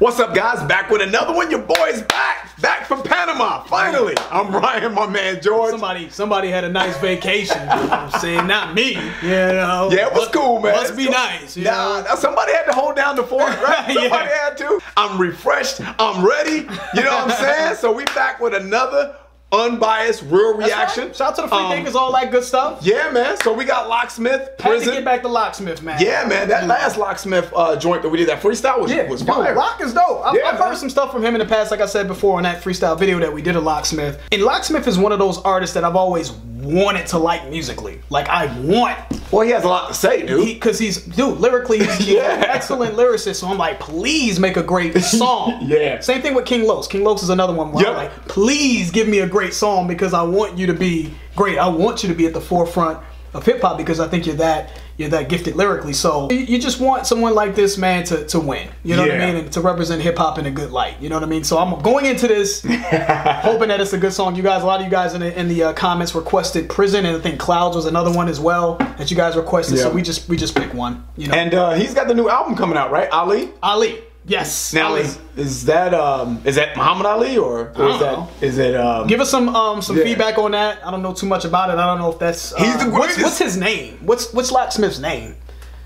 What's up, guys? Back with another one. Your boy's back. Back from Panama. Finally. I'm Ryan, my man George. Somebody, somebody had a nice vacation. You know what I'm saying? Not me. You know. Yeah, it was cool, man. Must be cool. nice. You Nah, somebody had to hold down the fort, right? Yeah. Somebody had to. I'm refreshed. I'm ready. You know what I'm saying? So we back with another unbiased, real That's reaction. right. Shout out to the free Um, thinkers, all that good stuff. Yeah, man. So we got Locksmith, Had to Prison. get back to locksmith, man. Yeah, man. That last Locksmith uh, joint that we did, that freestyle was, Yeah, was fire. Lock is dope. I've, Yeah, I've man. heard some stuff from him in the past, like I said before on that freestyle video that we did of Locksmith. And Locksmith is one of those artists that I've always wanted to like musically. Like I want Well, he has a lot to say, dude. because he's dude lyrically he's, Yeah. an excellent lyricist. So I'm like, please make a great song. Yeah. Same thing with King Los. King Los is another one where I'm like, please give me a great song because I want you to be great. I want you to be at the forefront of hip hop because I think you're that you're that gifted lyrically. So you, just want someone like this man to, to win. You know what I mean? And to represent hip hop in a good light. You know what I mean? So I'm going into this hoping that it's a good song. You guys, a lot of you guys in the, in the uh, comments requested Prison, and I think Clouds was another one as well that you guys requested. So we just we just pick one. You know, and uh, he's got the new album coming out, right? Ali. Ali. Yes. Now Ali. is is that um is that Muhammad Ali or, or is that know. is it um Give us some um some Yeah. feedback on that. I don't know too much about it. I don't know if that's uh, He's the what's, greatest. what's his name? What's what's Locksmith's name?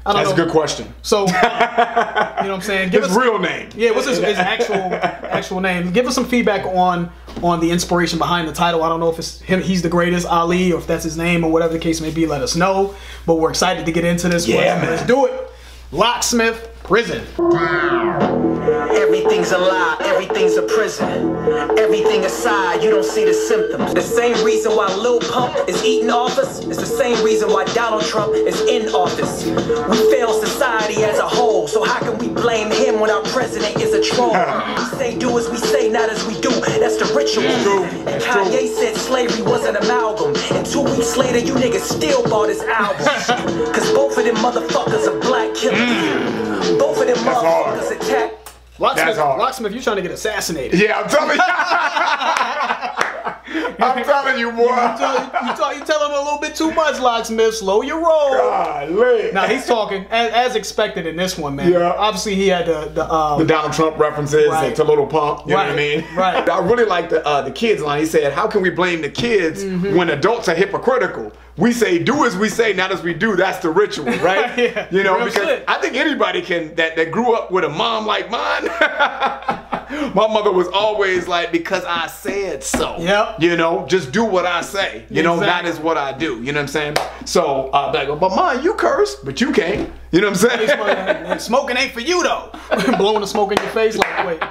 I don't That's a good question. So you know what I'm saying? Give His us real name. Yeah, what's his, his actual actual name? Give us some feedback on on the inspiration behind the title. I don't know if it's him. He's the greatest Ali, or if that's his name, or whatever the case may be. Let us know. But we're excited to get into this. Yeah, man. Let's do it. Locksmith Prison. Everything's a lie, everything's a prison. Everything aside, you don't see the symptoms. The same reason why Lil Pump is eating office is the same reason why Donald Trump is in office. We fail society as a whole, so how can we blame him when our president is a troll? we say do as we say, not as we do. That's the ritual. And That's Kanye said slavery was an amalgam. And two weeks later, you niggas still bought his album. Cause both of them motherfuckers are black killers. Mm. Both of them hard. motherfuckers attack. Locksmith, That's hard. Locksmith, you trying to get assassinated? Yeah, I'm telling you. I'm telling you, boy. You tell, you, tell, you tell him a little bit too much, Locksmith. Slow your roll. Golly. Now he's talking as, as expected in this one, man. Yeah. Obviously, he had the the, um, the Donald Trump references Right. to Little Pump. You know what I mean? right. I really like the uh, the kids line. He said, "How can we blame the kids Mm-hmm. when adults are hypocritical? We say do as we say, not as we do. That's the ritual, right? Yeah, You know, because shit. I think anybody can that that grew up with a mom like mine. My mother was always like, because I said so. Yep. You know, just do what I say. You know, that is what I do. You know what I'm saying? So, uh, like, but mom, you curse, but you can't. You know what I'm saying? smoking ain't for you though. Blowing the smoke in your face, like wait.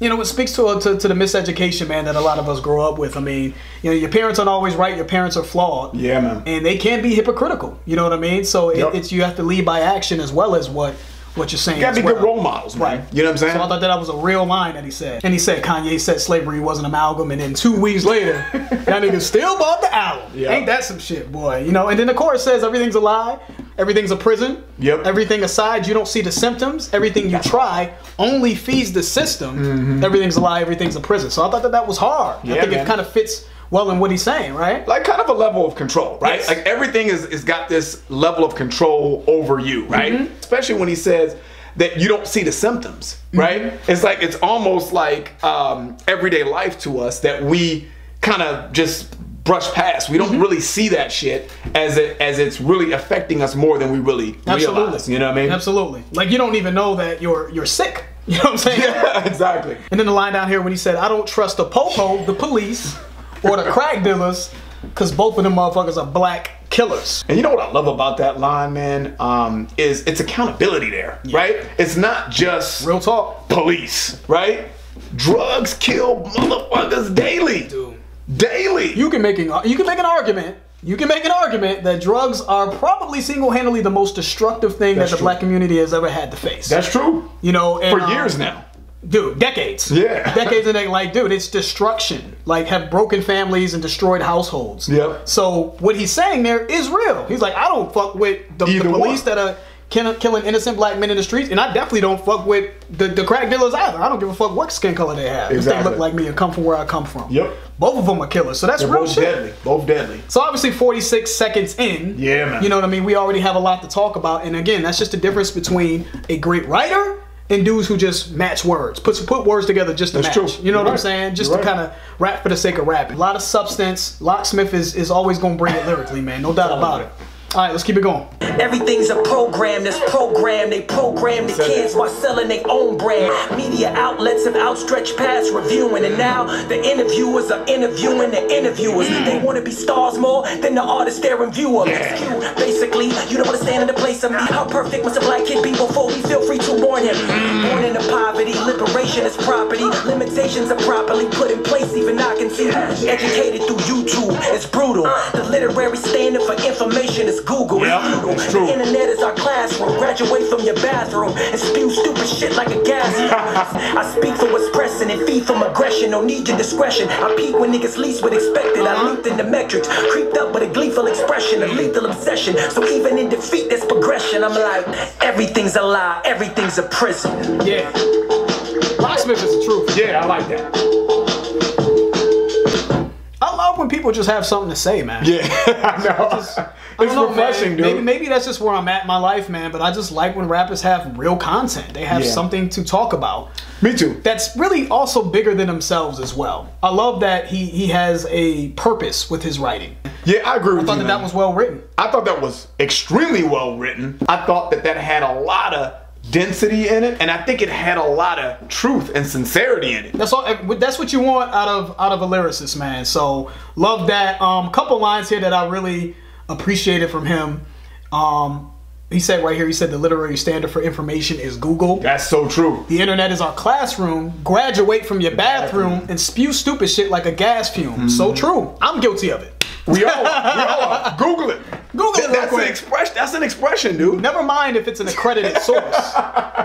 You know, it speaks to, to to the miseducation, man, that a lot of us grow up with. I mean, you know, your parents aren't always right. Your parents are flawed. Yeah, man. And they can't be hypocritical. You know what I mean? So it, it's you have to lead by action as well as what what you're saying. You gotta be good role models, man. Right. You know what I'm saying? So I thought that, that was a real line that he said. And he said Kanye said slavery was an amalgam, and then two weeks later, that nigga still bought the album. Yeah. Ain't that some shit, boy? You know. And then the chorus says everything's a lie, everything's a prison. Yep. Everything aside, you don't see the symptoms. Everything you try only feeds the system. Everything's a lie, everything's a prison. So I thought that that was hard. Mm-hmm. Yeah, I think man. it kind of fits well in what he's saying, right? like kind of a level of control, right? Yes. Like everything is is got this level of control over you, right? Mm-hmm. Especially when he says that you don't see the symptoms, Mm-hmm. right? It's like it's almost like um, everyday life to us that we kind of just brush past. We don't Mm-hmm. really see that shit as it as it's really affecting us more than we really Absolutely. realize. You know what I mean? Absolutely. Like you don't even know that you're you're sick. You know what I'm saying? Yeah, exactly. And then the line down here when he said, I don't trust the popo, the police, or the crack dealers, because both of them motherfuckers are black killers. And you know what I love about that line, man? Um, is it's accountability there, right? It's not just Real talk. police, right? Drugs kill motherfuckers daily. Dude. Daily. You can make an, you can make an argument. You can make an argument that drugs are probably single-handedly the most destructive thing That's that the true. black community has ever had to face. That's true. you know, and, For um, years now. Dude, decades. Yeah. decades and they like, dude, it's destruction. Like, have broken families and destroyed households. Yep. So what he's saying there is real. He's like, I don't fuck with the, the police one. that are killing innocent black men in the streets, and I definitely don't fuck with the, the crack dealers either. I don't give a fuck what skin color they have. If Exactly. they look like me and come from where I come from. Yep. Both of them are killers. So that's They're real both shit. deadly. Both deadly. So obviously 46 seconds in. Yeah, man. You know what I mean? We already have a lot to talk about. And again, that's just the difference between a great writer and dudes who just match words, put put words together just to That's match. true. You know You're what I'm saying? Just You're to right. kind of rap for the sake of rapping. A lot of substance. Locksmith is is always gonna bring it lyrically, man. No doubt about it. All right, let's keep it going. Everything's a program that's programmed. They program the kids while selling their own brand. Media outlets have outstretched past reviewing, and now the interviewers are interviewing the interviewers. They want to be stars more than the artists they're in view of. You, basically, you don't want to stand in the place of me. How perfect must a black kid be before we feel free to warn him? Mm. Born into poverty, liberation is property. Limitations are properly put in place, even I can see. Educated through YouTube, it's brutal. The literary standard for information is Google. It's The internet is our classroom. Graduate from your bathroom and spew stupid shit like a gas. I speak for what's pressing and feed from aggression. No need your discretion. I peak when niggas least would expect it. I uh-huh. leaped in the metrics, creeped up with a gleeful expression, a lethal obsession. So even in defeat, there's progression. I'm like, everything's a lie, everything's a prison. Yeah. Locksmith is the truth. Yeah, I like that. When people just have something to say, man. Yeah, I know. I it's know, refreshing, man. dude. Maybe, maybe that's just where I'm at in my life, man. But I just like when rappers have real content. They have Yeah. something to talk about. Me too. That's really also bigger than themselves as well. I love that he he has a purpose with his writing. Yeah, I agree with I thought you. that man. that was well written. I thought that was extremely well written. I thought that that had a lot of density in it, and I think it had a lot of truth and sincerity in it. That's all. That's what you want out of out of a lyricist, man. So love that. Um, couple lines here that I really appreciated from him. Um, he said right here. He said the literary standard for information is Google. That's so true. The internet is our classroom. Graduate from your bathroom and spew stupid shit like a gas fume. So true. I'm guilty of it. We all, we all are. Google it. Google it That's an expression. That's an expression, dude. Never mind if it's an accredited source.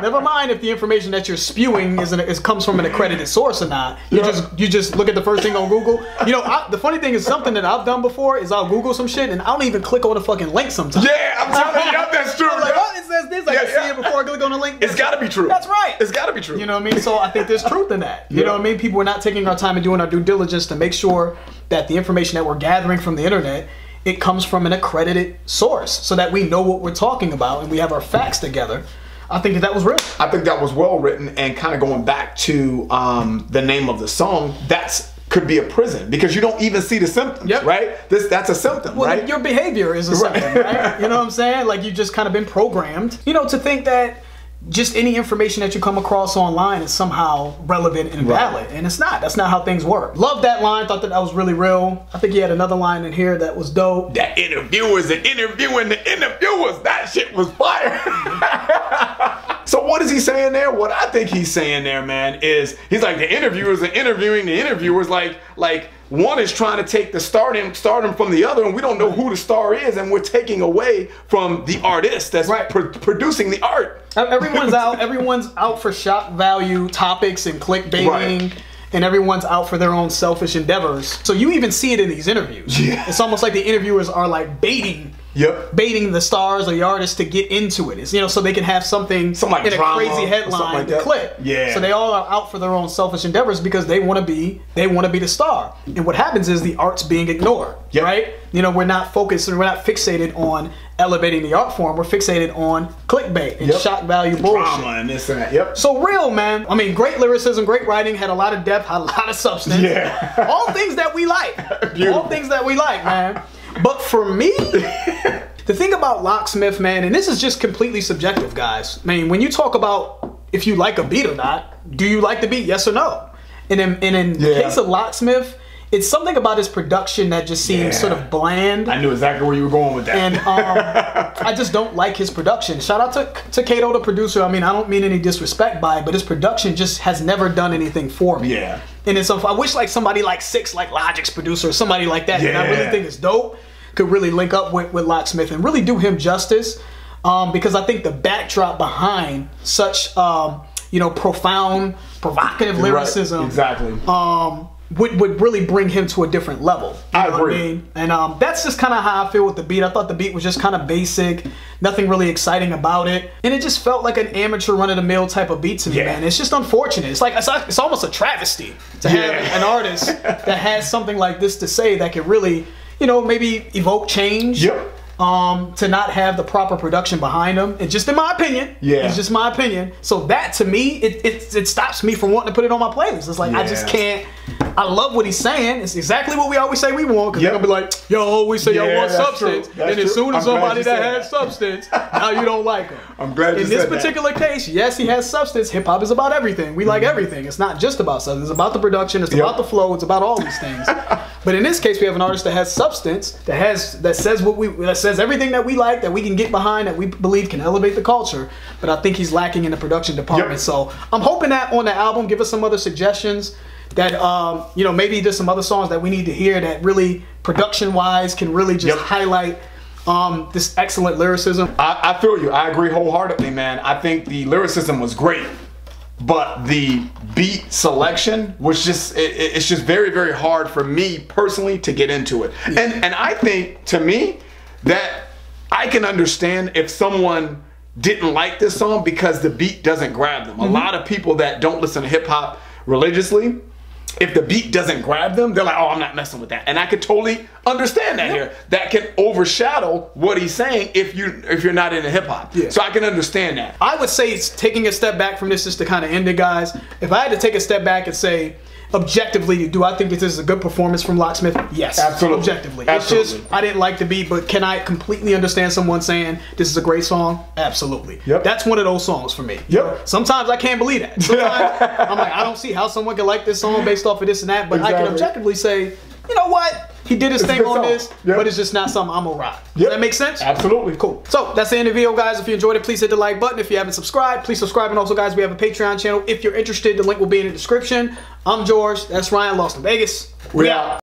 Never mind if the information that you're spewing is, an, is comes from an accredited source or not. You Yeah. just you just look at the first thing on Google. You know, I, the funny thing is something that I've done before is I'll Google some shit and I don't even click on the fucking link sometimes. Yeah, I'm telling you, that's true. I'm like, oh, it says this. I Yeah, can see it before I click on the link. It's got to be true. That's right. It's got to be true. You know what I mean? So I think there's truth in that. You Yeah. know what I mean? People are not taking our time and doing our due diligence to make sure that the information that we're gathering from the internet it comes from an accredited source so that we know what we're talking about and we have our facts together. I think that that was real. I think that was well written and kind of going back to um, the name of the song. That's could be a prison because you don't even see the symptoms, Yep. right? This that's a symptom, Well, right? your behavior is a Right. symptom, right? You know what I'm saying? Like you've just kind of been programmed, you know, to think that just any information that you come across online is somehow relevant and Right. valid, and it's not. That's not how things work. Love that line. Thought that that was really real. I think he had another line in here that was dope. that interviewers and interviewing the interviewers, that shit was fire. so what is he saying there? What I think he's saying there, man, is he's like the interviewers are interviewing the interviewers like like one is trying to take the stardom stardom from the other, and we don't know who the star is, and we're taking away from the artist that's Right. pro- producing the art. Everyone's out. Everyone's out for shock value topics and clickbaiting. Right. And everyone's out for their own selfish endeavors. So you even see it in these interviews. Yeah. It's almost like the interviewers are like baiting Yep. baiting the stars or the artists to get into it. It's, you know, so they can have something Some, like, in a crazy headline like to click. Yeah. So they all are out for their own selfish endeavors because they want to be they want to be the star. And what happens is the art's being ignored. Yep. Right? You know, we're not focused and we're not fixated on elevating the art form. We're fixated on clickbait and Yep. shock value bullshit. Drama and this and that. Yep. So real, man. I mean, great lyricism, great writing, had a lot of depth, had a lot of substance. Yeah. All things that we like. Beautiful. All things that we like, man. But for me, the thing about Locksmith, man, and this is just completely subjective, guys. I mean, when you talk about if you like a beat or not, do you like the beat? Yes or no? And in, and in the case of Locksmith, it's something about his production that just seems Yeah. sort of bland. I knew exactly where you were going with that. And um, I just don't like his production. Shout out to, to Kato, the producer. I mean, I don't mean any disrespect by it, but his production just has never done anything for me. Yeah. And it's, I wish like somebody like 6ix, like Logic's producer, or somebody like that, that I really think is dope, could really link up with, with Locksmith and really do him justice. Um, because I think the backdrop behind such, um, you know, profound, provocative Right. lyricism Exactly. um, would would really bring him to a different level. I agree. mean? And um, that's just kind of how I feel with the beat. I thought the beat was just kind of basic, nothing really exciting about it, and it just felt like an amateur run of the mill type of beat to me, Yeah. man. It's just unfortunate. It's like it's, it's almost a travesty to have Yeah. an artist that has something like this to say that could really, you know, maybe evoke change. Yep. um, to not have the proper production behind them. It's just in my opinion. Yeah. It's just my opinion. So that to me, it, it, it stops me from wanting to put it on my playlist. It's like I just can't. I love what he's saying. It's exactly what we always say we want. Because Yep. they're gonna be like, "Yo, always say Yeah, y'all want substance," true. And as soon as I'm somebody that has substance, now you don't like him. I'm glad you In this said that. particular case, yes, he has substance. Hip hop is about everything. We like everything. It's not just about substance. It's about the production. It's Mm-hmm. Yep. about the flow. It's about all these things. but in this case, we have an artist that has substance, that has that says what we that says everything that we like, that we can get behind, that we believe can elevate the culture. But I think he's lacking in the production department. Yep. So I'm hoping that on the album, give us some other suggestions. That um, you know, maybe there's some other songs that we need to hear that really production wise can really just Yep. highlight um, this excellent lyricism. I, I feel you. I agree wholeheartedly, man. I think the lyricism was great, but the beat selection was just it, it- it's just very very hard for me personally to get into it. And and I think to me that I can understand if someone didn't like this song because the beat doesn't grab them. A lot of people that don't listen to hip hop religiously if the beat doesn't grab them, they're like, "Oh, I'm not messing with that." And I could totally understand that here. That can overshadow what he's saying if you if you're not into hip hop. Yeah. So I can understand that. I would say it's taking a step back from this just to kind of end it, guys. If I had to take a step back and say, objectively, do I think this is a good performance from Locksmith? Yes, Absolutely. Objectively, Absolutely. it's just I didn't like the beat, but can I completely understand someone saying this is a great song? Absolutely. Yep. That's one of those songs for me. You Yep. know, Sometimes I can't believe that. Sometimes I'm like, I don't see how someone can like this song based off of this and that, but I can objectively say, you know what? He did his It's thing on song. this, Yep. but it's just not something I'm gonna rock. Does Yep. that make sense? Absolutely. Cool. So that's the end of the video, guys. If you enjoyed it, please hit the like button. If you haven't subscribed, please subscribe. And also, guys, we have a Patreon channel. If you're interested, the link will be in the description. I'm George. That's Ryan, Lost in Vegas. We out.